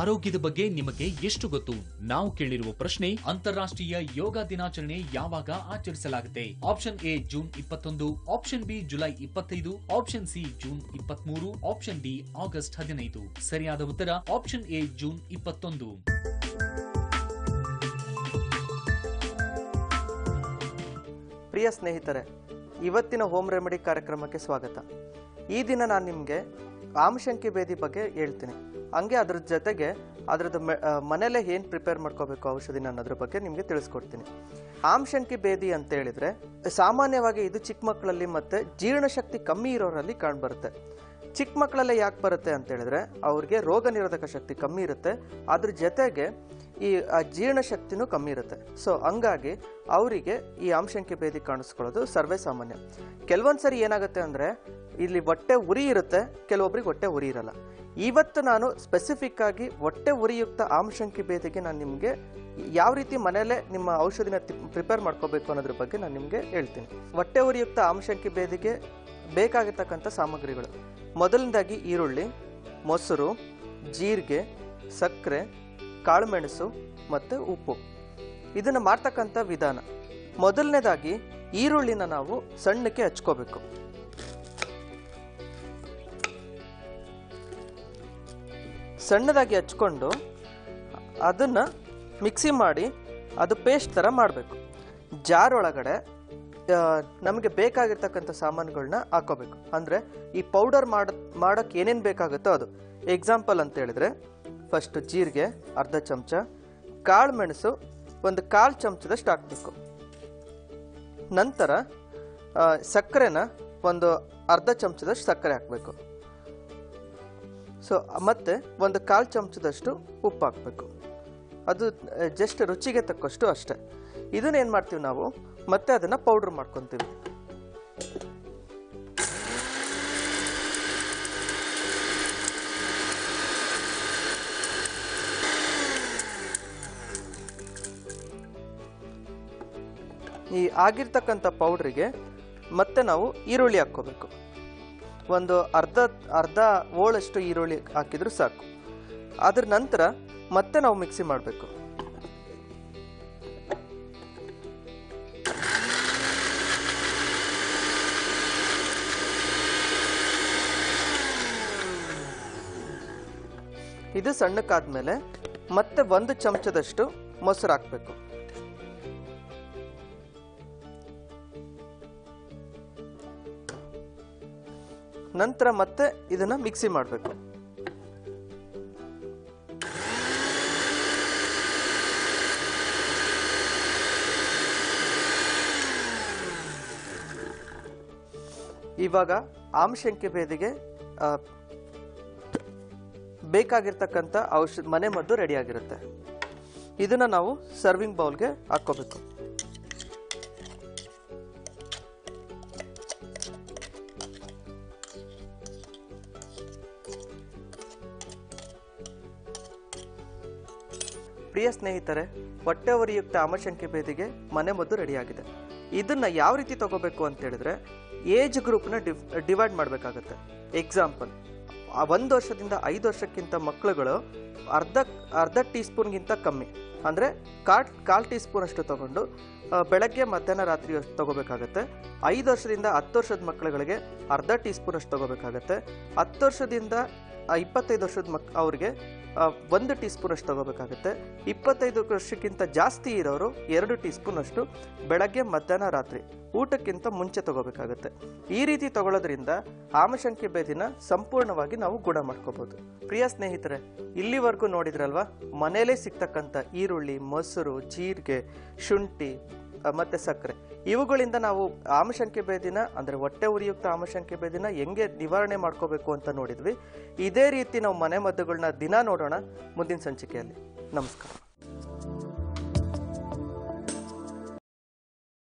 ಆರೋಗ್ಯದ ಬಗ್ಗೆ ನಿಮಗೆ ಎಷ್ಟು ಗೊತ್ತು? ನಾವು ಕೇಳಿರುವ ಪ್ರಶ್ನೆ, ಅಂತಾರಾಷ್ಟ್ರೀಯ ಯೋಗ ದಿನಾಚರಣೆ ಯಾವಾಗ ಆಚರಿಸಲಾಗುತ್ತೆ? ಆಪ್ಷನ್ ಎ, ಜೂನ್ ಇಪ್ಪತ್ತೊಂದು. ಆಪ್ಷನ್ ಬಿ, ಜುಲೈ ಇಪ್ಪತ್ತೈದು. ಆಪ್ಷನ್ ಸಿ, ಜೂನ್ ಇಪ್ಪತ್ಮೂರು. ಆಪ್ಷನ್ ಡಿ, ಆಗಸ್ಟ್ ಹದಿನೈದು. ಸರಿಯಾದ ಉತ್ತರ, ಆಪ್ಷನ್ ಎ, ಜೂನ್ ಇಪ್ಪತ್ತೊಂದು. ಪ್ರಿಯ ಸ್ನೇಹಿತರೆ, ಇವತ್ತಿನ ಹೋಮ್ ರೆಮಿಡಿ ಕಾರ್ಯಕ್ರಮಕ್ಕೆ ಸ್ವಾಗತ. ಈ ದಿನ ನಾನು ನಿಮಗೆ ಆಮಶಂಕಿ ಭೇದಿ ಬಗ್ಗೆ ಹೇಳ್ತೀನಿ. ಹಂಗೆ ಅದ್ರ ಜೊತೆಗೆ ಅದ್ರದ್ದು ಮನೇಲೆ ಏನು ಪ್ರಿಪೇರ್ ಮಾಡ್ಕೋಬೇಕು ಔಷಧಿನ ಅನ್ನೋದ್ರ ಬಗ್ಗೆ ನಿಮಗೆ ತಿಳಿಸ್ಕೊಡ್ತೀನಿ. ಆಮ್ಶಂಕಿ ಭೇದಿ ಅಂತ ಹೇಳಿದ್ರೆ, ಸಾಮಾನ್ಯವಾಗಿ ಇದು ಚಿಕ್ಕ ಮಕ್ಕಳಲ್ಲಿ ಮತ್ತೆ ಜೀರ್ಣಶಕ್ತಿ ಕಮ್ಮಿ ಇರೋರಲ್ಲಿ ಕಾಣ್ಬರುತ್ತೆ. ಚಿಕ್ಕ ಮಕ್ಕಳಲ್ಲೇ ಯಾಕೆ ಬರುತ್ತೆ ಅಂತ ಹೇಳಿದ್ರೆ, ಅವ್ರಿಗೆ ರೋಗ ನಿರೋಧಕ ಶಕ್ತಿ ಕಮ್ಮಿ ಇರುತ್ತೆ. ಅದ್ರ ಜೊತೆಗೆ ಈ ಜೀರ್ಣಶಕ್ತಿನೂ ಕಮ್ಮಿ ಇರುತ್ತೆ. ಸೊ ಹಂಗಾಗಿ ಅವರಿಗೆ ಈ ಆಮ್ಶಂಕಿ ಭೇದಿ ಕಾಣಿಸ್ಕೊಳ್ಳೋದು ಸರ್ವೇ ಸಾಮಾನ್ಯ. ಕೆಲವೊಂದ್ಸರಿ ಏನಾಗುತ್ತೆ ಅಂದರೆ, ಇಲ್ಲಿ ಹೊಟ್ಟೆ ಉರಿ ಇರುತ್ತೆ, ಕೆಲವೊಬ್ರಿಗೆ ಹೊಟ್ಟೆ ಉರಿ ಇರಲ್ಲ. ಇವತ್ತು ನಾನು ಸ್ಪೆಸಿಫಿಕ್ ಆಗಿ ಹೊಟ್ಟೆ ಉರಿಯುಕ್ತ ಆಮಶಂಕಿ ಭೇದಿಗೆ ನಾನು ನಿಮಗೆ ಯಾವ ರೀತಿ ಮನೆಯಲ್ಲೇ ನಿಮ್ಮ ಔಷಧಿನ ಪ್ರಿಪೇರ್ ಮಾಡ್ಕೋಬೇಕು ಅನ್ನೋದ್ರ ಬಗ್ಗೆ ನಾನು ನಿಮಗೆ ಹೇಳ್ತೀನಿ. ಹೊಟ್ಟೆ ಉರಿಯುಕ್ತ ಆಮಶಂಕಿ ಭೇದಿಗೆ ಬೇಕಾಗಿರ್ತಕ್ಕಂಥ ಸಾಮಗ್ರಿಗಳು. ಮೊದಲನೇದಾಗಿ ಈರುಳ್ಳಿ, ಮೊಸರು, ಜೀರಿಗೆ, ಸಕ್ಕರೆ, ಕಾಳುಮೆಣಸು ಮತ್ತು ಉಪ್ಪು. ಇದನ್ನು ಮಾಡ್ತಕ್ಕಂಥ ವಿಧಾನ. ಮೊದಲನೇದಾಗಿ ಈರುಳ್ಳಿನ ನಾವು ಸಣ್ಣಕ್ಕೆ ಹಚ್ಕೋಬೇಕು. ಸಣ್ಣದಾಗಿ ಹಚ್ಕೊಂಡು ಅದನ್ನು ಮಿಕ್ಸಿ ಮಾಡಿ ಅದು ಪೇಸ್ಟ್ ಥರ ಮಾಡಬೇಕು. ಜಾರ್ ಒಳಗಡೆ ನಮಗೆ ಬೇಕಾಗಿರ್ತಕ್ಕಂಥ ಸಾಮಾನುಗಳನ್ನ ಹಾಕೋಬೇಕು. ಅಂದರೆ ಈ ಪೌಡರ್ ಮಾಡ ಮಾಡೋಕ್ಕೆ ಏನೇನು ಬೇಕಾಗುತ್ತೋ ಅದು. ಎಕ್ಸಾಂಪಲ್ ಅಂತ ಹೇಳಿದ್ರೆ ಫಸ್ಟ್ ಜೀರಿಗೆ, ಅರ್ಧ ಚಮಚ, ಕಾಳು ಮೆಣಸು, ಒಂದು ಕಾಲು ಚಮಚದಷ್ಟು ಹಾಕಬೇಕು. ನಂತರ ಸಕ್ಕರೆನ ಒಂದು ಅರ್ಧ ಚಮಚದಷ್ಟು ಸಕ್ಕರೆ ಹಾಕಬೇಕು. ಸೊ ಮತ್ತೆ ಒಂದು ಕಾಲು ಚಮಚದಷ್ಟು ಉಪ್ಪು ಹಾಕಬೇಕು ಅದು ಜಸ್ಟ್ ರುಚಿಗೆ ತಕ್ಕಷ್ಟು ಅಷ್ಟೇ. ಇದನ್ನ ಏನು ಮಾಡ್ತೀವಿ ನಾವು? ಮತ್ತೆ ಅದನ್ನು ಪೌಡ್ರ್ ಮಾಡ್ಕೊತೀವಿ. ಈ ಆಗಿರ್ತಕ್ಕಂಥ ಪೌಡ್ರಿಗೆ ಮತ್ತೆ ನಾವು ಈರುಳ್ಳಿ ಹಾಕ್ಕೋಬೇಕು. ಒಂದು ಅರ್ಧ ಅರ್ಧ ಓಳಷ್ಟು ಈರುಳ್ಳಿ ಹಾಕಿದ್ರು ಸಾಕು. ಅದ್ರ ನಂತರ ಮತ್ತೆ ನಾವು ಮಿಕ್ಸಿ ಮಾಡಬೇಕು. ಇದು ಸಣ್ಣಕ್ಕಾದ್ಮೇಲೆ ಮತ್ತೆ ಒಂದು ಚಮಚದಷ್ಟು ಮೊಸರು ಹಾಕಬೇಕು. ನಂತರ ಮತ್ತೆ ಇದನ್ನ ಮಿಕ್ಸಿ ಮಾಡಬೇಕು. ಇವಾಗ ಆಮಶಂಕೆ ಭೇದಿಗೆ ಬೇಕಾಗಿರ್ತಕ್ಕಂಥ ಔಷಧ, ಮನೆ ಮದ್ದು ರೆಡಿ ಆಗಿರುತ್ತೆ. ಇದನ್ನ ನಾವು ಸರ್ವಿಂಗ್ ಬೌಲ್ಗೆ ಹಾಕೋಬೇಕು ಪ್ರಿಯ ಸ್ನೇಹಿತರೆ ಹೊಟ್ಟೆ ಉರಿಯುಕ್ತ ಆಮಶಂಕೆ ಭೇದಿಗೆ ಮನೆ ಮದ್ದು ರೆಡಿಯಾಗಿದೆ. ಇದನ್ನ ಯಾವ ರೀತಿ ತಗೋಬೇಕು ಅಂತ ಹೇಳಿದ್ರೆ, ಏಜ್ ಗ್ರೂಪ್ನ ಡಿವೈಡ್ ಮಾಡಬೇಕಾಗತ್ತೆ. ಎಕ್ಸಾಂಪಲ್ ಒಂದು ವರ್ಷದಿಂದ ಐದು ವರ್ಷಕ್ಕಿಂತ ಮಕ್ಕಳುಗಳು ಅರ್ಧ ಅರ್ಧ ಟೀ ಸ್ಪೂನ್ಗಿಂತ ಕಮ್ಮಿ. ಅಂದರೆ ಕಾಲ್, ಕಾಲು ಟೀ ಸ್ಪೂನ್ ಅಷ್ಟು ತಗೊಂಡು ಬೆಳಗ್ಗೆ, ಮಧ್ಯಾಹ್ನ, ರಾತ್ರಿ ತಗೋಬೇಕಾಗತ್ತೆ. ಐದು ವರ್ಷದಿಂದ ಹತ್ತು ವರ್ಷದ ಮಕ್ಕಳುಗಳಿಗೆ ಅರ್ಧ ಟೀ ಸ್ಪೂನ್ ಅಷ್ಟು ತಗೋಬೇಕಾಗತ್ತೆ. ಹತ್ತು ವರ್ಷದಿಂದ ಆ, ಇಪ್ಪತ್ತೈದು ವರ್ಷದ ಮಕ್ ಅವ್ರಿಗೆ ಒಂದು ಟೀ ಸ್ಪೂನ್ ಅಷ್ಟು ತಗೋಬೇಕಾಗುತ್ತೆ. ಇಪ್ಪತ್ತೈದು ವರ್ಷಕ್ಕಿಂತ ಜಾಸ್ತಿ ಇರೋರು ಎರಡು ಟೀ ಸ್ಪೂನ್ ಅಷ್ಟು ಬೆಳಗ್ಗೆ ಮಧ್ಯಾಹ್ನ ರಾತ್ರಿ ಊಟಕ್ಕಿಂತ ಮುಂಚೆ ತಗೋಬೇಕಾಗುತ್ತೆ. ಈ ರೀತಿ ತಗೊಳ್ಳೋದ್ರಿಂದ ಆಮಶಂಕೆ ಭೇದಿನ ಸಂಪೂರ್ಣವಾಗಿ ನಾವು ಗುಣ ಮಾಡ್ಕೋಬಹುದು ಪ್ರಿಯ ಸ್ನೇಹಿತರೆ ಇಲ್ಲಿವರೆಗೂ ನೋಡಿದ್ರಲ್ವಾ? ಮನೇಲೇ ಸಿಗ್ತಕ್ಕಂಥ ಈರುಳ್ಳಿ ಮೊಸರು ಜೀರಿಗೆ ಶುಂಠಿ ಮತ್ತೆ ಸಕ್ಕರೆ. ಇವುಗಳಿಂದ ನಾವು ಆಮಶಂಕೆ ಭೇದಿನ, ಅಂದ್ರೆ ಹೊಟ್ಟೆ ಉರಿಯುಕ್ತ ಆಮಶಂಕೆ ಭೇದಿನ ಹೆಂಗೆ ನಿವಾರಣೆ ಮಾಡ್ಕೋಬೇಕು ಅಂತ ನೋಡಿದ್ವಿ. ಇದೇ ರೀತಿ ನಾವು ಮನೆ ಮದ್ದುಗಳನ್ನ ದಿನ ನೋಡೋಣ ಮುಂದಿನ ಸಂಚಿಕೆಯಲ್ಲಿ. ನಮಸ್ಕಾರ.